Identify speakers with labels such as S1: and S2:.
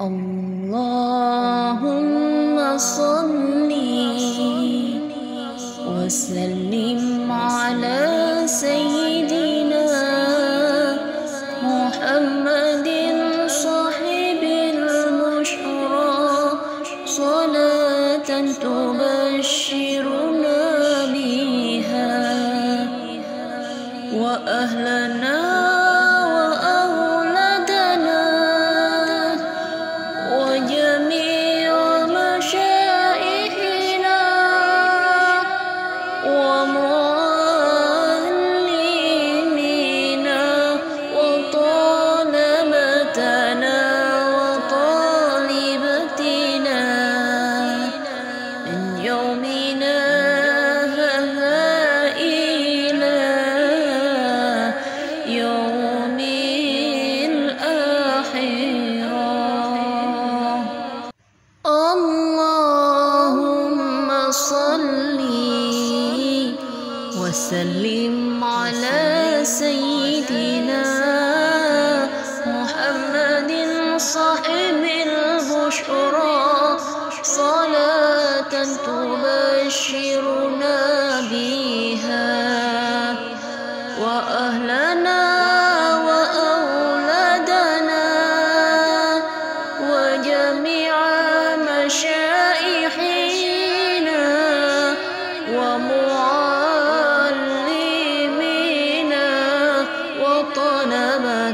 S1: اللهم صل وسلم على سيدنا محمد صاحب البشرى. صلاة تبشرنا بها وأهلا يومنا إلى يوم الآخرة اللهم صل وسلم على سيدنا تبشرنا بها وأهلنا وأولادنا وجميع مشائحنا ومعلمينا وطلبتنا